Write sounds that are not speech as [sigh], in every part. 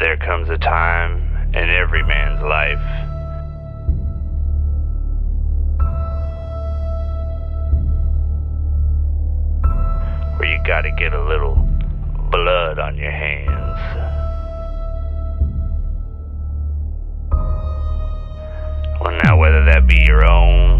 There comes a time in every man's life where you gotta get a little blood on your hands. Well, now, whether that be your own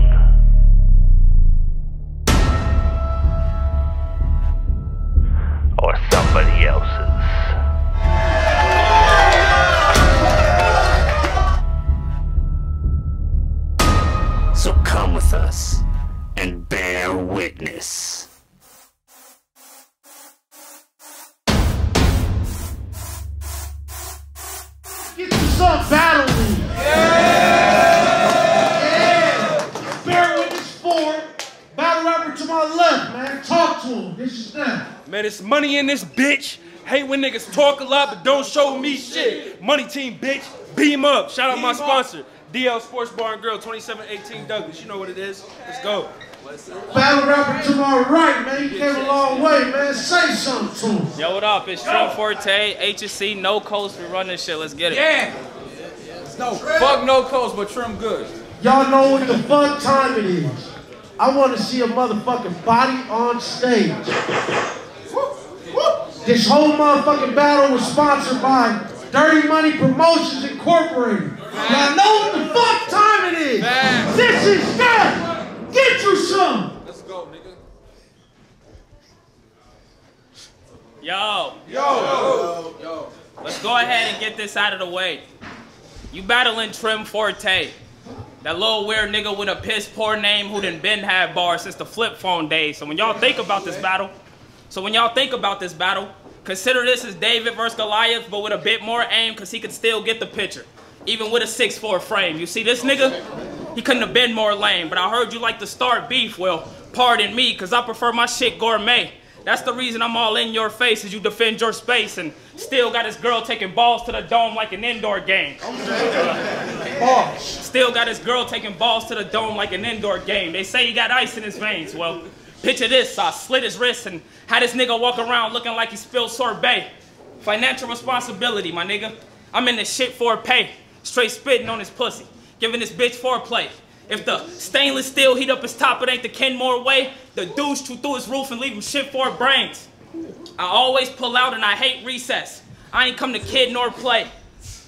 Talk to him. This is them. Man, it's money in this bitch. Hate when niggas talk a lot but don't show me shit. Money team, bitch. Beam up. Shout out my sponsor, DL Sports Bar and Grill, 2718 Douglas. You know what it is. Let's go. Battle rapper to my right, man. You came a long way, man. Say something to him. Yo, what up? It's Trim Forte, HSC, no coast. We run this shit. Let's get it. Yeah. No, fuck no coast, but trim good. Y'all know what the fuck time it is. I want to see a motherfucking body on stage. This whole motherfucking battle was sponsored by Dirty Money Promotions Incorporated. Y'all know what the fuck time it is. This is that. Get you some. Let's go, nigga. Yo, Yo, yo. let's go ahead and get this out of the way. You battling Trim Forte. That little weird nigga with a piss poor name who done been had bars since the flip phone days. So when y'all think about this battle, so when y'all think about this battle, consider this as David versus Goliath, but with a bit more aim because he could still get the picture. Even with a 6'4 frame. You see this nigga? He couldn't have been more lame, but I heard you like to start beef. Well, pardon me, because I prefer my shit gourmet. That's the reason I'm all in your face as you defend your space and still got this girl taking balls to the dome like an indoor game. Still got his girl taking balls to the dome like an indoor game. They say he got ice in his veins. Well, picture this. I slit his wrist and had this nigga walk around looking like he spilled sorbet. Financial responsibility, my nigga. I'm in this shit for pay. Straight spitting on his pussy. Giving this bitch foreplay. If the stainless steel heat up his top, it ain't the Kenmore way. The douche chew through his roof and leave him shit for brains. I always pull out and I hate recess. I ain't come to kid nor play.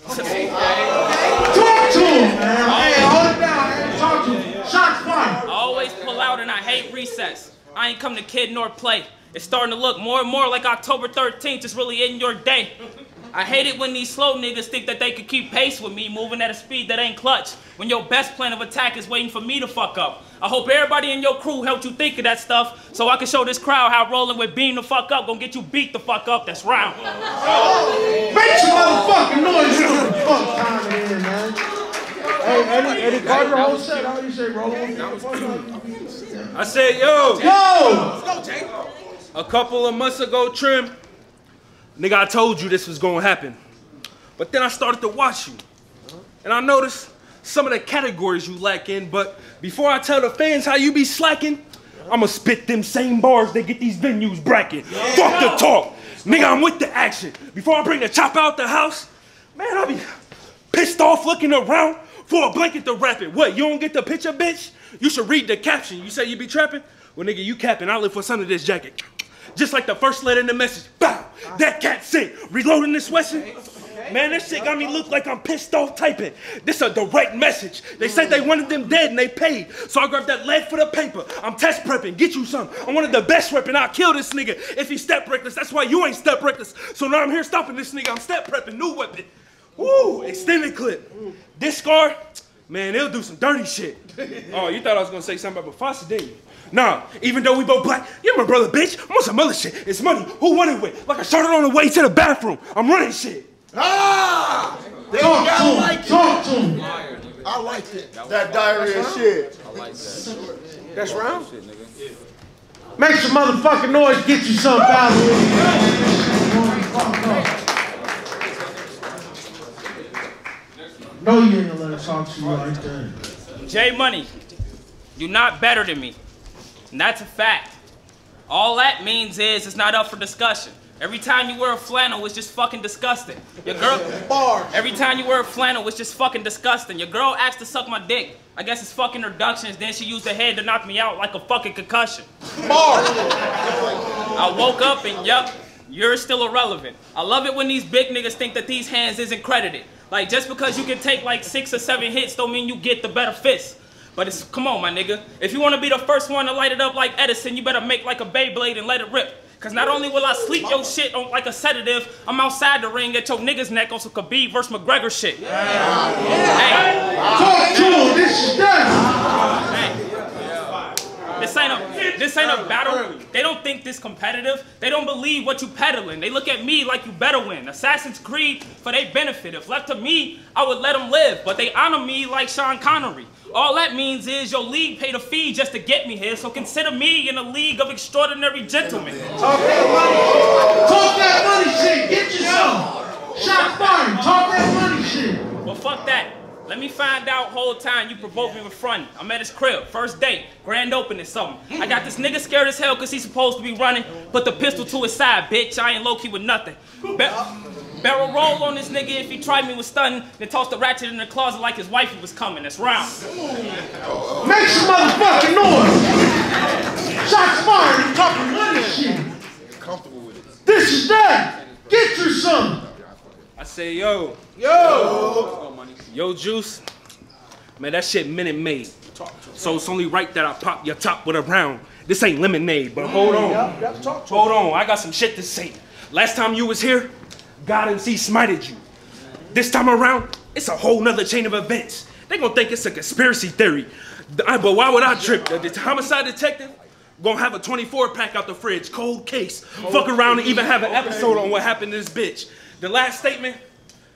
Talk to him, man. Hey, hold it down. Talk to him. Shots fired. I always pull out and I hate recess. I ain't come to kid nor play. It's starting to look more and more like October 13th is really in your day. I hate it when these slow niggas think that they could keep pace with me, moving at a speed that ain't clutch. When your best plan of attack is waiting for me to fuck up. I hope everybody in your crew helped you think of that stuff, so I can show this crowd how rolling with being the fuck up gonna get you beat the fuck up. That's round. Make some motherfucking noise. You know what the fuck time it is, man. Hey, Eddie, Eddie Carter, whole set. How you say, rolling with me? I said, yo, Yo! a couple of months ago, Trim, nigga, I told you this was gonna happen. But then I started to watch you. And I noticed some of the categories you lack in, but before I tell the fans how you be slacking, I'ma spit them same bars that get these venues bracking. Fuck the talk. Nigga, I'm with the action. Before I bring the chop out the house, man, I'll be pissed off looking around for a blanket to wrap it. What, you don't get the picture, bitch? You should read the caption. You say you be trapping? Well, nigga, you capping. I live for some of this jacket. Just like the first letter in the message. Bow! That cat sick. Reloading this Wesson. Man, that shit got me look like I'm pissed off typing. This a direct message. They said they wanted them dead and they paid. So I grabbed that lead for the paper. I'm test prepping. Get you some. I'm one of the best repping. I'll kill this nigga if he step reckless. That's why you ain't step reckless. So now I'm here stopping this nigga. I'm step prepping. New weapon. Woo! Extended clip. This scar, man, it'll do some dirty shit. [laughs] Oh, you thought I was gonna say something about Mufasa, didn't you? Nah, even though we both black, you're my brother, bitch. I'm on some other shit. It's money. Who won it with? Like I started on the way to the bathroom. I'm running shit. Ah! There you Talk. I to like him. it. Talk to him. I like it. That diarrhea shit. That's round. Make some motherfucking noise. Get you some battle No, you ain't gonna let us talk to you right there. J Money, you're not better than me. And that's a fact. All that means is it's not up for discussion. Every time you wear a flannel, it's just fucking disgusting. Your girl. Bars. Every time you wear a flannel, it's just fucking disgusting. Your girl asked to suck my dick. I guess it's fucking introductions. Then she used her head to knock me out like a fucking concussion. Bars. I woke up and yup, you're still irrelevant. I love it when these big niggas think that these hands isn't credited. Like just because you can take like six or seven hits don't mean you get the better fist. But it's come on, my nigga. If you wanna be the first one to light it up like Edison, you better make like a Beyblade and let it rip. Cause not only will I sleep your shit on like a sedative, I'm outside the ring at your nigga's neck on some Khabib versus McGregor shit. Hey, Talk to him. This is done. hey. This ain't a this ain't a battle. They don't think this competitive. They don't believe what you peddling. They look at me like you better win. Assassin's Creed for their benefit. If left to me, I would let them live. But they honor me like Sean Connery. All that means is your league paid a fee just to get me here. So consider me in a league of extraordinary gentlemen. Talk that money. Talk that money shit. Get you some. Shot fired. Talk that money shit. Well, fuck that. Let me find out whole time you provoked me with fronting. I'm at his crib, first date, grand opening something. I got this nigga scared as hell cause he's supposed to be running. Put the pistol to his side, bitch. I ain't low key with nothing. Be- barrel roll on this nigga if he tried me with stunning, then toss the ratchet in the closet like his wifey was coming. That's round. Make some motherfucking noise. Shots fired. You talking money shit. This is that. Get you some. I say, yo, Yo. Yo, Juice. Man, that shit minute made. So it's only right that I pop your top with a round. This ain't lemonade, but hold on. Hold on, I got some shit to say. Last time you was here, God and C smited you. This time around, it's a whole nother chain of events. They gonna think it's a conspiracy theory. I- But why would I trip? The, the homicide detective gonna have a 24 pack out the fridge, cold case. Fuck around and even have an episode on what happened to this bitch. The last statement,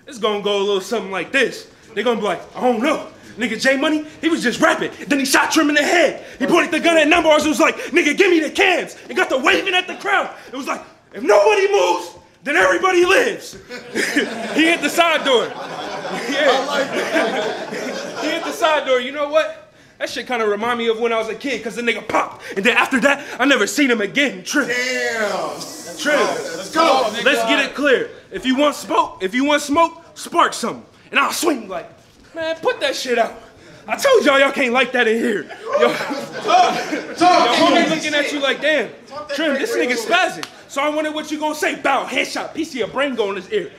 it's gonna go a little something like this. They're gonna be like, I don't know. Nigga J Money, he was just rapping. Then he shot Trim in the head. He pointed the gun at numbers and was like, nigga, give me the cans. And got the waving at the crowd. It was like, if nobody moves, then everybody lives. [laughs] he hit the side door. [laughs] Yeah. [laughs] he hit the side door. You know what? That shit kind of remind me of when I was a kid, cause the nigga popped. And then after that, I never seen him again. Trim. Damn. Trim. Let's go. Let's get it clear. If you want smoke, if you want smoke, spark something. And I'll swing like, man, put that shit out. I told y'all y'all can't like that in here. Yo, homie looking at you like, damn, Trim, this nigga spazzing. So I wonder what you gonna say. Bow, headshot, piece of your brain go in his ear.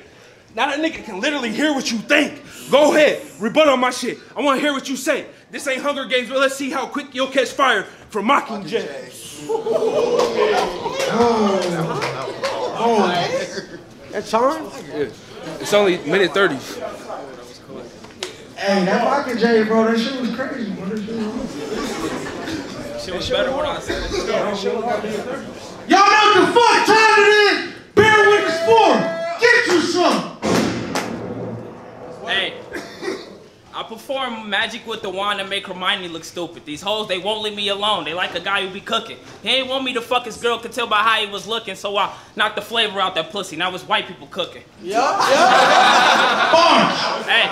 Now that nigga can literally hear what you think. Go ahead, rebut on my shit. I wanna hear what you say. This ain't Hunger Games, but let's see how quick you'll catch fire from Mockingjay. That time? Yeah. It's only minute 30s. Hey, that Mockingjay, bro, that shit was crazy, bro. That shit was- Shit was better when I said it. Y'all know what the fuck time perform magic with the wand and make Hermione look stupid. These hoes, they won't leave me alone. They like a guy who be cooking. He ain't want me to fuck his girl, could tell by how he was looking, so I knocked the flavor out that pussy. Now it's white people cooking. [laughs] Hey,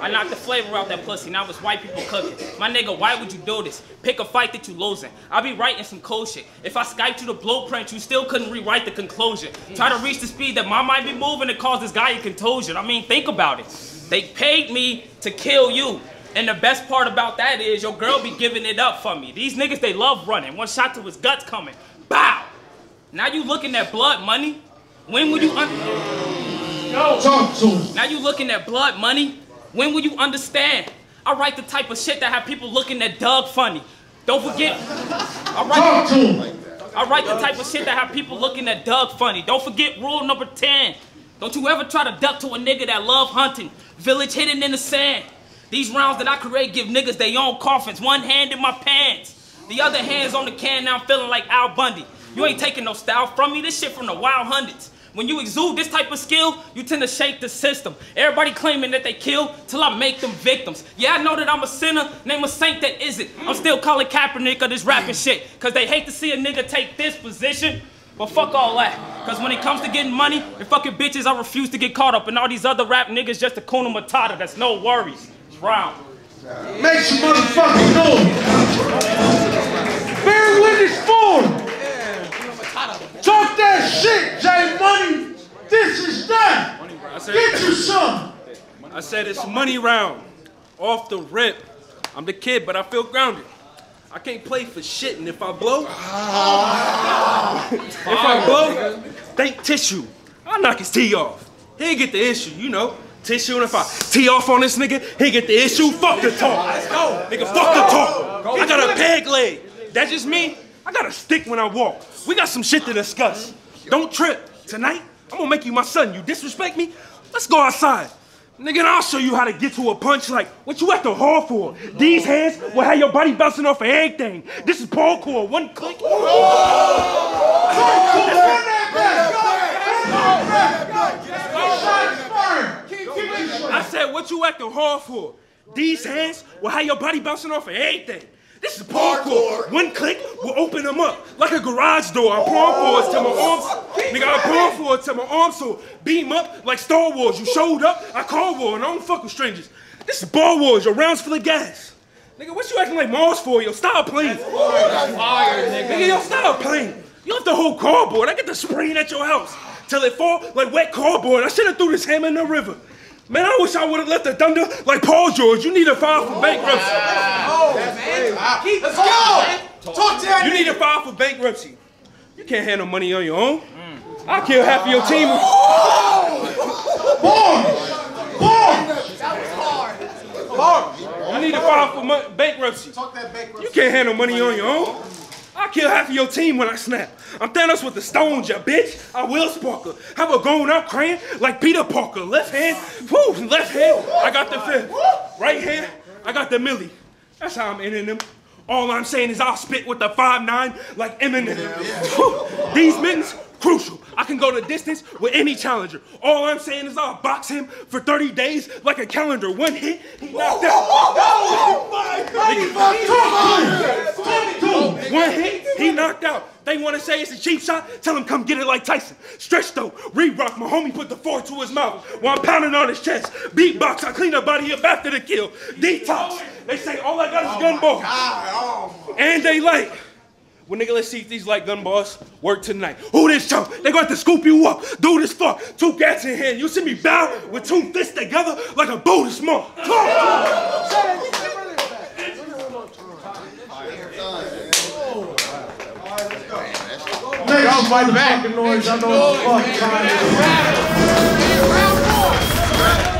I knocked the flavor out that pussy. Now it's white people cooking. My nigga, why would you do this? Pick a fight that you losing. I'll be writing some cold shit. If I Skyped you the blueprint, you still couldn't rewrite the conclusion. Try to reach the speed that my might be moving to cause this guy a contusion. I mean, think about it. They paid me to kill you. And the best part about that is your girl be giving it up for me. These niggas, they love running. One shot to his guts coming. Bow! Now you looking at blood money? When will you un- Talk to him. now you looking at blood money? When will you understand? I write the type of shit that have people looking at Doug Funnie. Don't forget. I write, Talk to him. I write the type of shit that have people looking at Doug Funnie. Don't forget rule number 10. Don't you ever try to duck to a nigga that love hunting. Village hidden in the sand. These rounds that I create give niggas their own coffins. One hand in my pants. The other hand's on the can, now I'm feeling like Al Bundy. You ain't taking no style from me. This shit from the wild hundreds. When you exude this type of skill, you tend to shake the system. Everybody claiming that they kill till I make them victims. Yeah, I know that I'm a sinner, name a saint that isn't. I'm still calling Kaepernick of this rapping shit. Cause they hate to see a nigga take this position. But fuck all that. Cause when it comes to getting money and fucking bitches, I refuse to get caught up. And all these other rap niggas just a Kuna Matata. That's no worries. Round. Make some motherfucking noise. Bear witness for Talk that shit, J Money. This is done. Get you some. I said it's money round. Off the rip. I'm the kid, but I feel grounded. I can't play for shit, and if I blow, ah. if I blow, think tissue. I'll knock his tee off. He'll get the issue, you know. Tissue, and if I tee off on this nigga, he get the issue. Fuck the talk. Let's go. Nigga, fuck the talk. I got a peg leg. That's just me. I got a stick when I walk. We got some shit to discuss. Don't trip. Tonight, I'm gonna make you my son. You disrespect me? Let's go outside. Nigga, I'll show you how to get to a punch like what you at the hall for. These hands will have your body bouncing off of everything. This is parkour. One click. I said, what you at the hall for? These hands will have your body bouncing off of everything. This is parkour. One click will open them up like a garage door. I palm forwards till my arms, nigga, I palm forward till my arms so beam up like Star Wars. You showed up, I call war, and I don't fuck with strangers. This is Bar Wars. Your rounds full of gas. Nigga, what you acting like Mars for? Yo, stop playing. Nigga, yo, stop playing. You left the whole cardboard. I get the spraying at your house till it fall like wet cardboard. I should have threw this hammer in the river. Man, I wish I would have left the thunder like Paul George. You need to file for bankruptcy. Oh, man! Let's go. Talk to that You need to file for bankruptcy. You can't handle money on your own. I'll kill half of your team. Boom! Boom! That was hard. Boom. You need to file for bankruptcy. Talk that bankruptcy. You can't handle money on your own. I'll kill half of your team when I snap. I'm Thanos with the stones, ya bitch. I will sparkle. Have a grown up crayon like Peter Parker. Left hand, whoo, left hand, I got the fifth. Right hand, I got the millie. That's how I'm ending them. All I'm saying is I'll spit with the five nine like Eminem. Whew. These mittens, crucial. I can go the distance with any challenger. All I'm saying is I'll box him for 30 days like a calendar. One hit, he knocked out. Oh my God! One hit, he knocked out. They want to say it's a cheap shot? Tell him come get it like Tyson. Stretch though, re-rock. My homie put the fork to his mouth while I'm pounding on his chest. Beatbox, I clean the body up after the kill. Detox. They say all I got is gun ball. And they like. Well, nigga, let's see if these light gun boss work tonight. Who this chump? They going to have to scoop you up. Do this fuck. Two gats in hand. You see me bow with two fists together like a Buddhist monk. Make some motherfucking noise. I know what the fuck time it is.